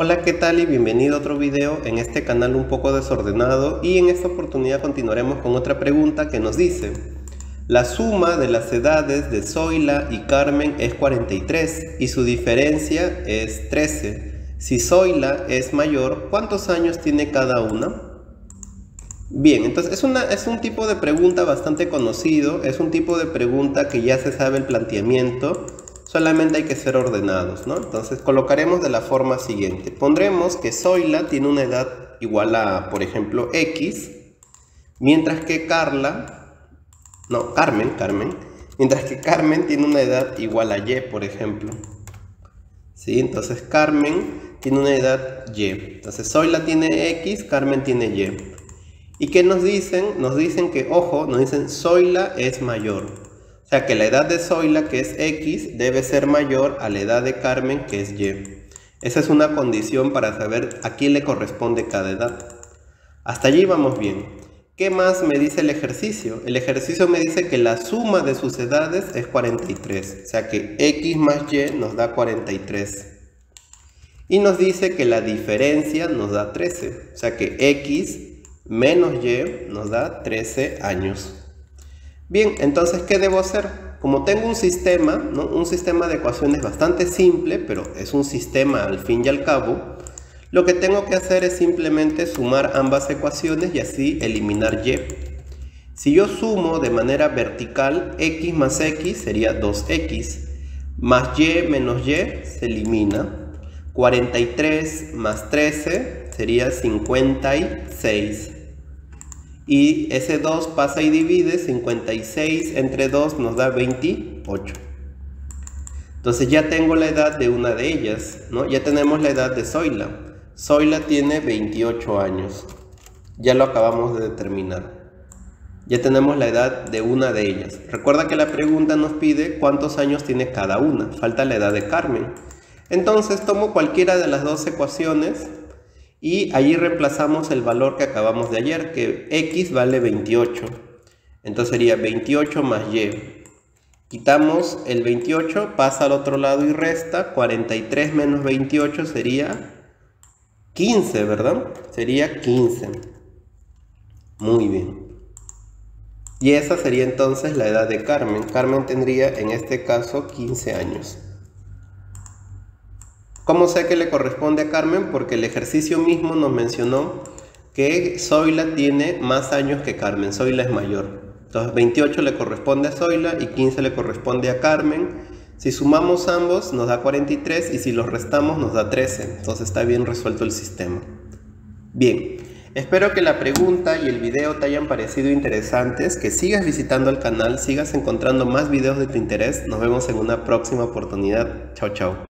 Hola, ¿qué tal? Y bienvenido a otro video en este canal un poco desordenado y en esta oportunidad continuaremos con otra pregunta que nos dice La suma de las edades de Zoila y Carmen es 43 y su diferencia es 13. Si Zoila es mayor, ¿cuántos años tiene cada una? Bien, entonces es, una, es un tipo de pregunta bastante conocido, es un tipo de pregunta que ya se sabe el planteamiento solamente hay que ser ordenados, ¿no? Entonces colocaremos de la forma siguiente. Pondremos que Zoila tiene una edad igual a, por ejemplo, X, mientras que Carla, no, Carmen, Carmen, mientras que Carmen tiene una edad igual a Y, por ejemplo. ¿Sí? Entonces Carmen tiene una edad Y. Entonces Zoila tiene X, Carmen tiene Y. ¿Y qué nos dicen? Nos dicen que, ojo, nos dicen Zoila es mayor. O sea que la edad de Zoila, que es X, debe ser mayor a la edad de Carmen, que es Y. Esa es una condición para saber a quién le corresponde cada edad. Hasta allí vamos bien. ¿Qué más me dice el ejercicio? El ejercicio me dice que la suma de sus edades es 43. O sea que X más Y nos da 43. Y nos dice que la diferencia nos da 13. O sea que X menos Y nos da 13 años. Bien, entonces, ¿qué debo hacer? Como tengo un sistema, un sistema de ecuaciones bastante simple, pero es un sistema al fin y al cabo, lo que tengo que hacer es simplemente sumar ambas ecuaciones y así eliminar y. Si yo sumo de manera vertical, x más x sería 2x, más y menos y se elimina, 43 más 13 sería 56 y ese 2 pasa y divide, 56 entre 2 nos da 28. Entonces ya tengo la edad de una de ellas, ¿no? Ya tenemos la edad de Zoila. Zoila tiene 28 años. Ya lo acabamos de determinar. Ya tenemos la edad de una de ellas. Recuerda que la pregunta nos pide cuántos años tiene cada una. Falta la edad de Carmen. Entonces tomo cualquiera de las dos ecuaciones y allí reemplazamos el valor que acabamos de ayer, que x vale 28. Entonces sería 28 más y. Quitamos el 28, pasa al otro lado y resta. 43 menos 28 sería 15, ¿verdad? Sería 15. Muy bien. Y esa sería entonces la edad de Carmen. Carmen tendría en este caso 15 años. ¿Cómo sé que le corresponde a Carmen? Porque el ejercicio mismo nos mencionó que Zoila tiene más años que Carmen. Zoila es mayor. Entonces 28 le corresponde a Zoila y 15 le corresponde a Carmen. Si sumamos ambos nos da 43 y si los restamos nos da 13. Entonces está bien resuelto el sistema. Bien, espero que la pregunta y el video te hayan parecido interesantes, que sigas visitando el canal, sigas encontrando más videos de tu interés. Nos vemos en una próxima oportunidad. Chao, chao.